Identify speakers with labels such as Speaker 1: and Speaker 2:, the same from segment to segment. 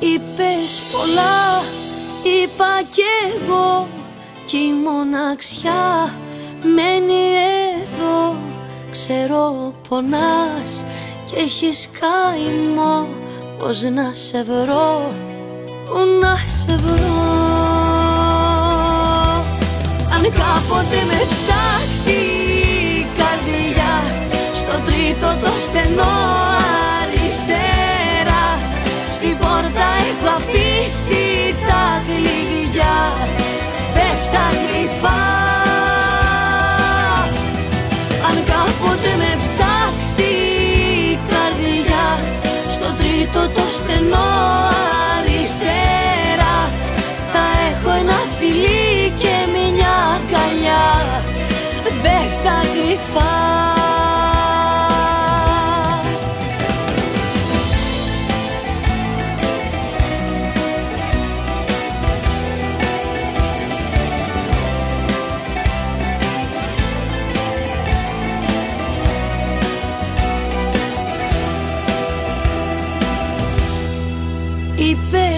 Speaker 1: Είπες πολλά, είπα κι εγώ Κι η μοναξιά μένει εδώ. Ξέρω πονάς και έχεις καημό Πώς να σε βρω, πού να σε βρω. Αν κάποτε με ψάξει η καρδιά Στο τρίτο το στενό αριστερά Στην πόρτα έχω αφήσει τα κλειδιά Πες τα κρυφά. Αν κάποτε με ψάξει η καρδιά Στο τρίτο το στενό αριστερά Θα έχω ένα φιλί και μια αγκαλιά. Μπες τα κρυφά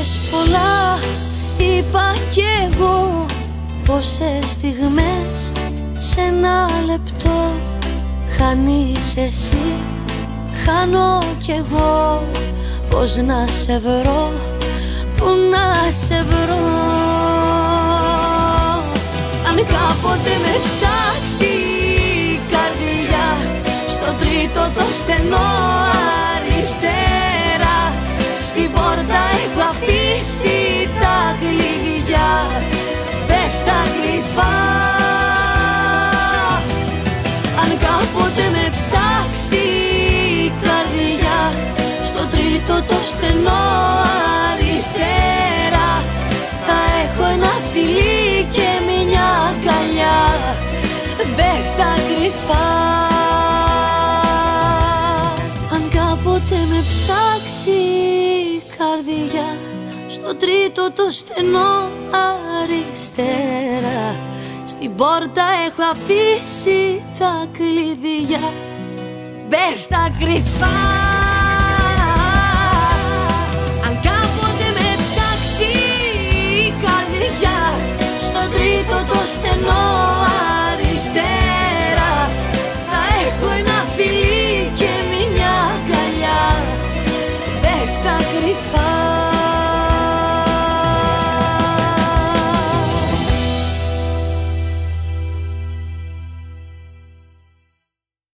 Speaker 1: Είπες πολλά, είπα κι εγώ Πόσες στιγμές σε ένα λεπτό. Χάνεις εσύ, χάνω κι εγώ. Πώς να σε βρω, πού να σε βρω. Αν κάποτε με ψάξει η καρδιά Στο τρίτο το στενό Στο τρίτο το στενό αριστερά. Θα έχω ένα φιλί και μια αγκαλιά. Μπες τα κρυφά. Αν κάποτε με ψάξει η καρδιά Στο τρίτο το στενό αριστερά. Στην πόρτα έχω αφήσει τα κλειδιά. Μπες τα κρυφά